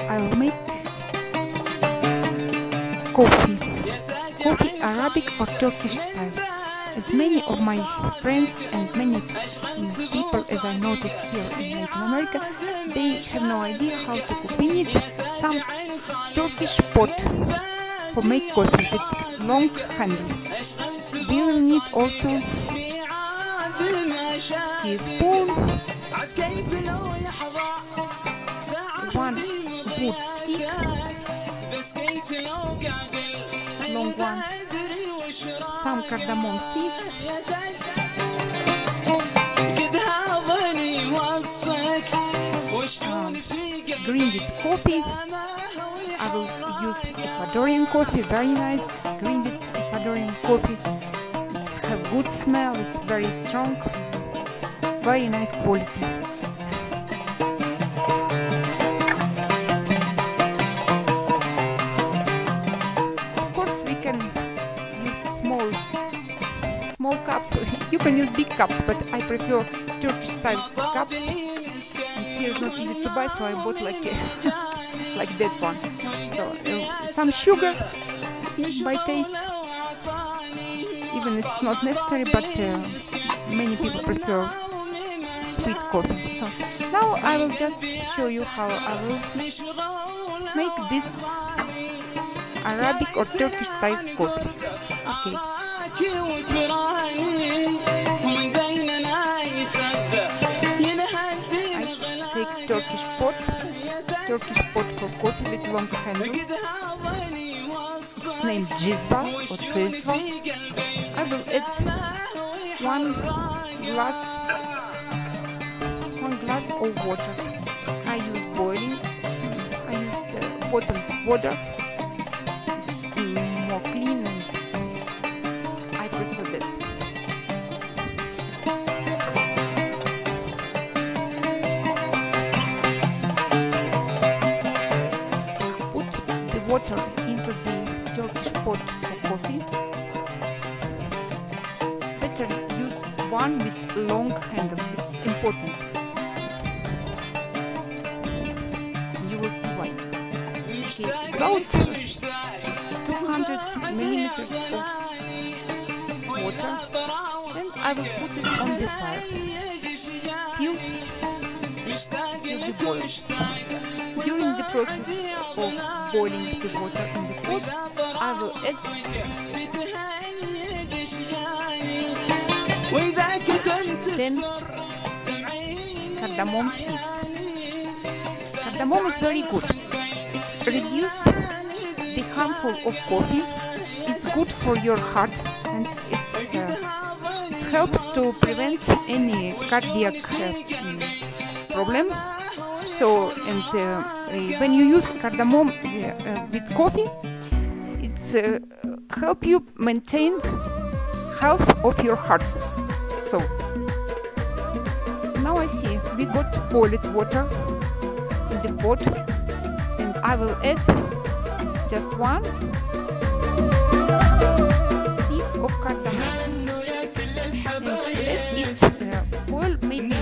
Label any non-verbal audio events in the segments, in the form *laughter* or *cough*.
I'll make coffee. Coffee Arabic or Turkish style. As many of my friends and many people as I notice here in Latin America, they have no idea how to cook. We need some Turkish pot for make coffee with long handle. We will need also teaspoon, one wood stick, long one, some cardamom seeds, um, grinded coffee. I will use Ecuadorian coffee, very nice grinded Ecuadorian coffee. It's have good smell, it's very strong, very nice quality. Small small cups. *laughs* You can use big cups, but I prefer Turkish style cups. And here it's not easy to buy, so I bought like a, *laughs* like that one. So uh, some sugar by taste. Even it's not necessary, but uh, many people prefer sweet coffee. So now I will just show you how I will make this Arabic or Turkish style coffee. I take Turkish pot, Turkish pot for coffee with long handle. It's named Jizva or Cizva. I will add one glass, one glass of water. I use boiling. I used uh, bottled water. One with long handle. It's important. You will see why. Okay, about 200 millimeters of water. Then I will put it on the fire till. During the process of boiling the water in the pot, I will add then cardamom seeds. Cardamom is very good. It reduces the harmful of coffee. It's good for your heart and it's uh, it helps to prevent any cardiac uh, problem. So and uh, when you use cardamom uh, uh, with coffee, it's uh, help you maintain health of your heart. So now I see we got boiled water. In the pot. And I will add just one seed of cardamom. And let it uh, boil maybe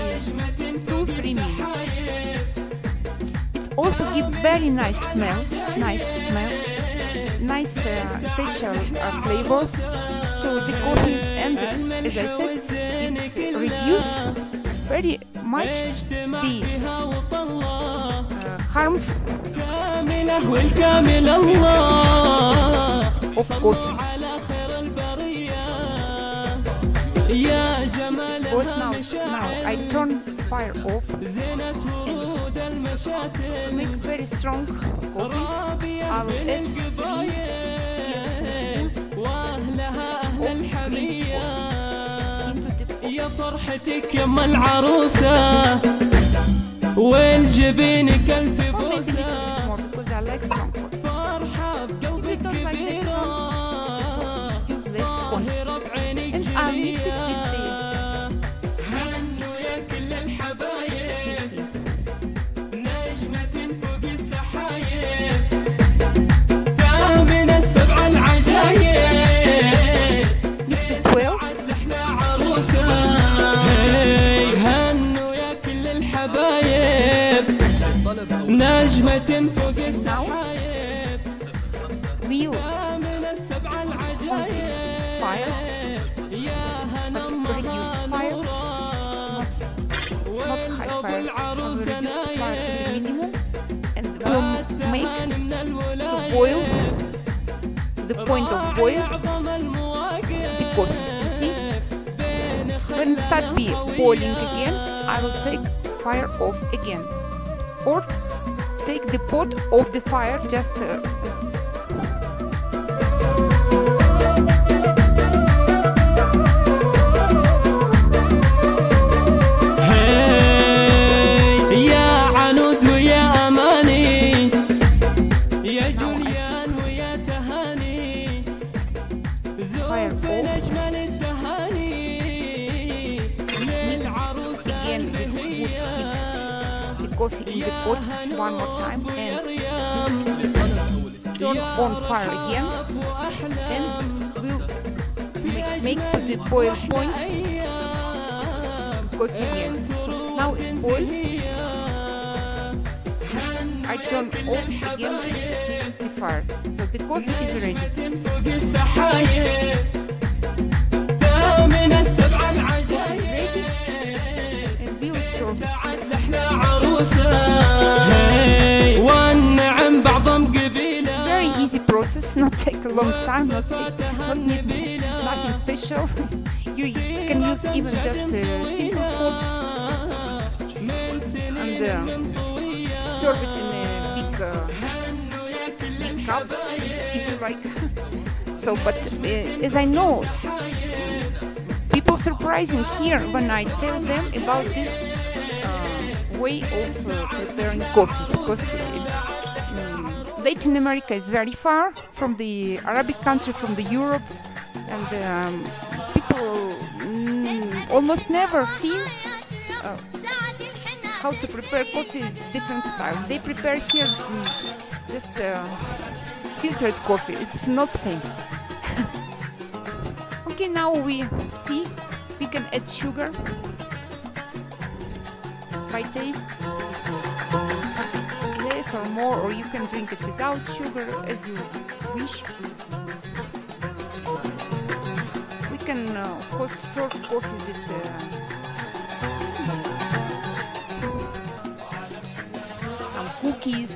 two three minutes. It also gives very nice smell, nice smell, nice uh, special uh, flavor so the coffee and the, as I said it's reduce very much the uh, harmful of coffee. But now, now I turn fire off to make very strong coffee. I'll add three أهل الحرية. يا فرحتك يما العروسة. وين جبينك ألف بوسة فرحة بقلبك كبير wheel on fire. Particularly fire. Not, high fire. I'll reduce fire to the minimum and will make to boil the point of boil the coffee. You see? When it start be boiling again, I will take fire off again. Or take the pot off the fire just uh, go in the pot one more time and turn on fire again and we'll make to the boil point coffee again. So now it's boiled. I turn off again the fire. So the coffee is ready. ready. And we'll serve it. It's very easy process, not take a long time, not, take, not nothing special. *laughs* you can use even just a simple food and uh, serve it in a big, uh, big cup if you like. *laughs* so, but uh, as I know, people surprising here when I tell them about this way of uh, preparing coffee because. Mm, Latin America is very far from the Arabic country, from the Europe, and um, people mm, almost never seen uh, how to prepare coffee different style. They prepare here mm, just uh, filtered coffee. It's not same. *laughs* okay, now we see we can add sugar by taste less or more, or you can drink it without sugar as you wish. We can, uh, of course, serve coffee with uh, some cookies.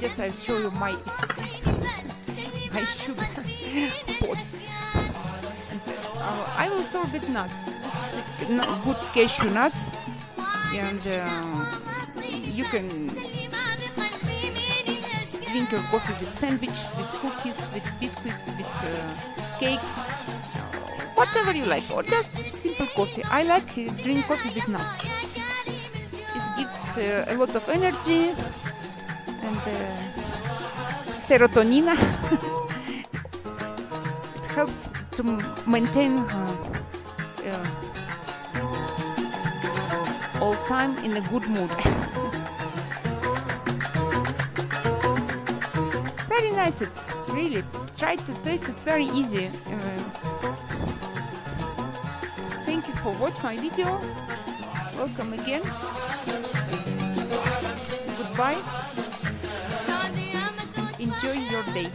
Just I'll show you my *laughs* my sugar *laughs* pot. Uh, I will serve with nuts. Good cashew nuts and uh, you can drink your coffee with sandwiches, with cookies, with biscuits, with uh, cakes, whatever you like, or just simple coffee. I like drink coffee with nuts. It gives uh, a lot of energy and uh, serotonin. *laughs* it helps to maintain. Uh, time in a good mood. very nice. It really try to taste. It's very easy. Uh, thank you for watching my video. Welcome again. Goodbye. Enjoy your day